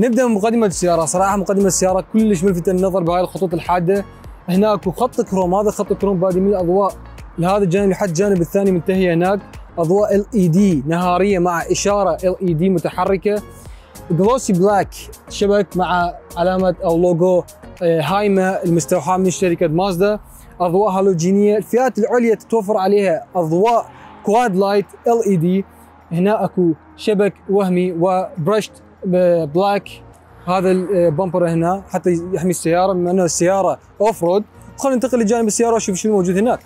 نبدأ من مقدمة السيارة. صراحة مقدمة السيارة كلش ملفتة النظر بهاي الخطوط الحادة. هناك أكو خط كروم هذا خط كروم بادي من الاضواء لهذا الجانب لحد الجانب الثاني منتهيه هناك. أضواء LED نهارية مع إشارة LED متحركة. glossy black شبك مع علامة أو لوجو آه، هايما المستوحاة من شركة مازدا أضواء هالوجينية الفئات العليا تتوفر عليها أضواء quad light LED هنا أكو شبك وهمي و brushed black هذا ال bumper هنا حتى يحمي السيارة بما إنه السيارة off-road خلينا ننتقل لجانب السيارة ونشوف شنو موجود هناك.